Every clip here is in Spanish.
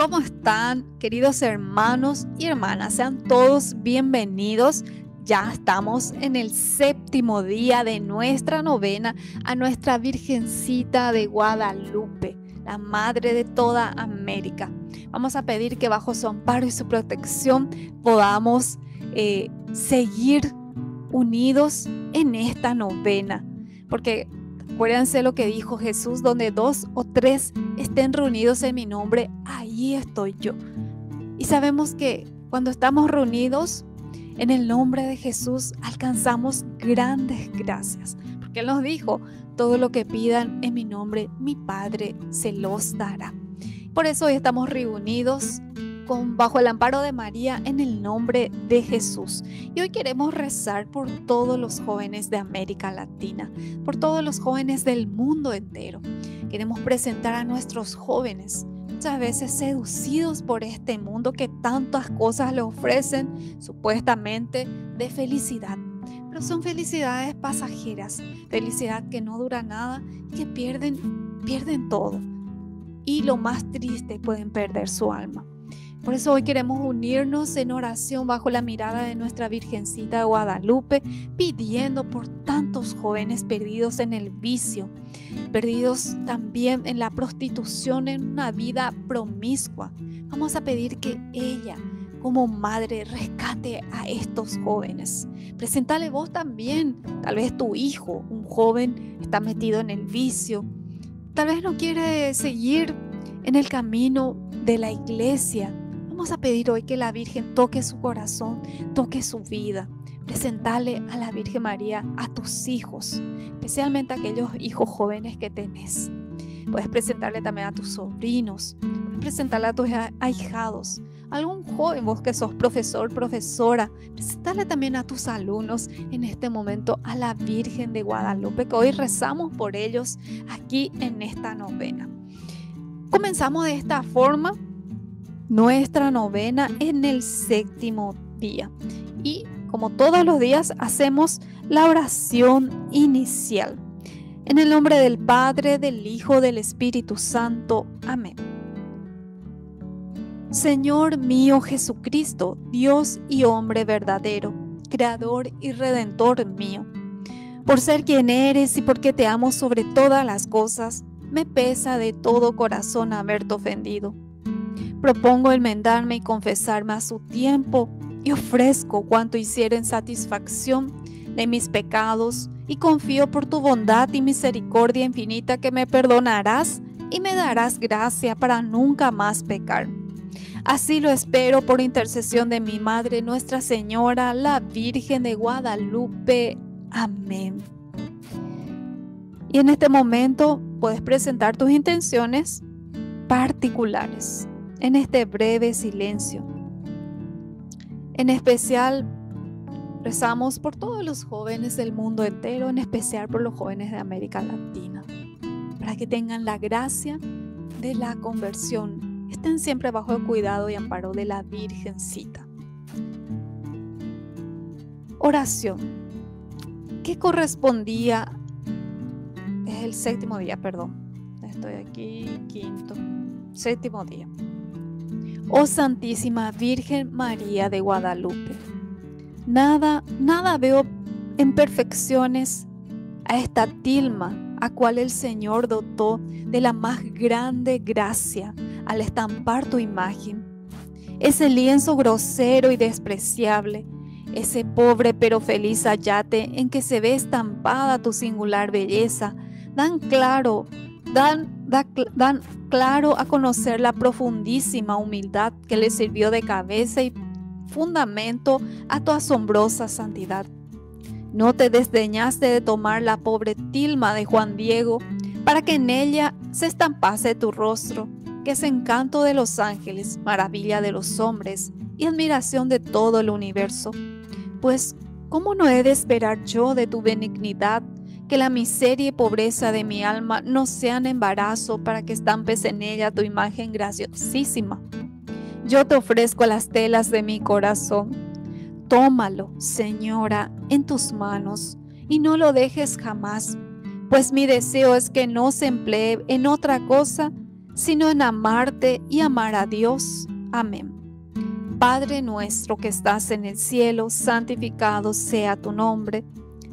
¿cómo están queridos hermanos y hermanas? Sean todos bienvenidos. Ya estamos en el séptimo día de nuestra novena a nuestra Virgencita de Guadalupe, la Madre de toda América. Vamos a pedir que bajo su amparo y su protección podamos eh, seguir unidos en esta novena, porque Acuérdense lo que dijo Jesús, donde dos o tres estén reunidos en mi nombre, ahí estoy yo. Y sabemos que cuando estamos reunidos en el nombre de Jesús, alcanzamos grandes gracias. Porque Él nos dijo, todo lo que pidan en mi nombre, mi Padre se los dará. Por eso hoy estamos reunidos bajo el amparo de María en el nombre de Jesús. Y hoy queremos rezar por todos los jóvenes de América Latina, por todos los jóvenes del mundo entero. Queremos presentar a nuestros jóvenes, muchas veces seducidos por este mundo que tantas cosas le ofrecen supuestamente de felicidad. Pero son felicidades pasajeras, felicidad que no dura nada, que pierden, pierden todo. Y lo más triste, pueden perder su alma. Por eso hoy queremos unirnos en oración bajo la mirada de nuestra Virgencita de Guadalupe, pidiendo por tantos jóvenes perdidos en el vicio, perdidos también en la prostitución, en una vida promiscua. Vamos a pedir que ella, como madre, rescate a estos jóvenes. Presentale vos también, tal vez tu hijo, un joven, está metido en el vicio, tal vez no quiere seguir en el camino de la iglesia Vamos a pedir hoy que la Virgen toque su corazón, toque su vida. Presentarle a la Virgen María a tus hijos, especialmente a aquellos hijos jóvenes que tenés. Puedes presentarle también a tus sobrinos, puedes presentarle a tus ahijados, algún joven, vos que sos profesor, profesora, presentarle también a tus alumnos en este momento a la Virgen de Guadalupe, que hoy rezamos por ellos aquí en esta novena. Comenzamos de esta forma nuestra novena en el séptimo día. Y como todos los días hacemos la oración inicial. En el nombre del Padre, del Hijo, del Espíritu Santo. Amén. Señor mío Jesucristo, Dios y hombre verdadero, Creador y Redentor mío, por ser quien eres y porque te amo sobre todas las cosas, me pesa de todo corazón haberte ofendido Propongo enmendarme y confesarme a su tiempo y ofrezco cuanto hiciera en satisfacción de mis pecados y confío por tu bondad y misericordia infinita que me perdonarás y me darás gracia para nunca más pecar. Así lo espero por intercesión de mi Madre Nuestra Señora, la Virgen de Guadalupe. Amén. Y en este momento puedes presentar tus intenciones particulares en este breve silencio. En especial, rezamos por todos los jóvenes del mundo entero, en especial por los jóvenes de América Latina, para que tengan la gracia de la conversión. Estén siempre bajo el cuidado y amparo de la Virgencita. Oración. ¿Qué correspondía? Es el séptimo día, perdón. Estoy aquí, quinto, séptimo día. Oh Santísima Virgen María de Guadalupe, nada, nada veo imperfecciones a esta tilma a cual el Señor dotó de la más grande gracia al estampar tu imagen. Ese lienzo grosero y despreciable, ese pobre pero feliz ayate en que se ve estampada tu singular belleza, dan claro dan, dan claro a conocer la profundísima humildad que le sirvió de cabeza y fundamento a tu asombrosa santidad. No te desdeñaste de tomar la pobre tilma de Juan Diego para que en ella se estampase tu rostro, que es encanto de los ángeles, maravilla de los hombres y admiración de todo el universo. Pues, ¿cómo no he de esperar yo de tu benignidad que la miseria y pobreza de mi alma no sean embarazo para que estampes en ella tu imagen graciosísima. Yo te ofrezco las telas de mi corazón. Tómalo, Señora, en tus manos y no lo dejes jamás, pues mi deseo es que no se emplee en otra cosa sino en amarte y amar a Dios. Amén. Padre nuestro que estás en el cielo, santificado sea tu nombre.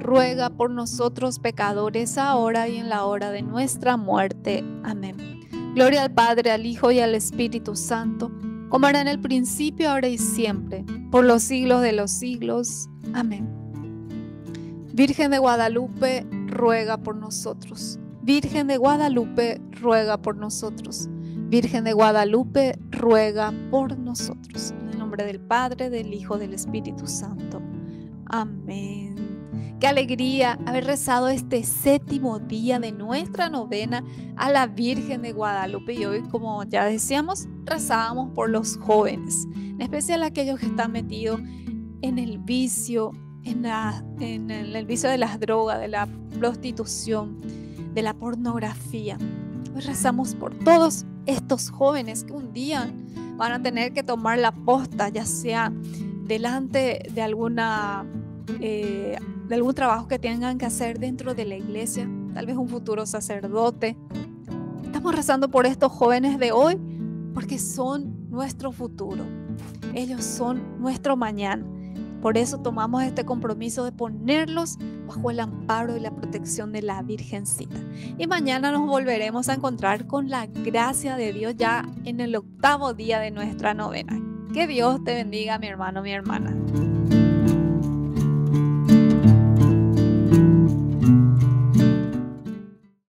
ruega por nosotros pecadores ahora y en la hora de nuestra muerte. Amén. Gloria al Padre, al Hijo y al Espíritu Santo, como era en el principio, ahora y siempre, por los siglos de los siglos. Amén. Virgen de Guadalupe, ruega por nosotros. Virgen de Guadalupe, ruega por nosotros. Virgen de Guadalupe, ruega por nosotros. En el nombre del Padre, del Hijo, del Espíritu Santo. Amén. Qué alegría haber rezado este séptimo día de nuestra novena a la Virgen de Guadalupe. Y hoy, como ya decíamos, rezábamos por los jóvenes, en especial aquellos que están metidos en el vicio, en, el, vicio de las drogas, de la prostitución, de la pornografía. Hoy rezamos por todos estos jóvenes que un día van a tener que tomar la posta, ya sea delante de alguna eh, de algún trabajo que tengan que hacer dentro de la iglesia, tal vez un futuro sacerdote. Estamos rezando por estos jóvenes de hoy porque son nuestro futuro. Ellos son nuestro mañana. Por eso tomamos este compromiso de ponerlos bajo el amparo y la protección de la Virgencita. Y mañana nos volveremos a encontrar con la gracia de Dios ya en el octavo día de nuestra novena. Que Dios te bendiga, mi hermano, mi hermana.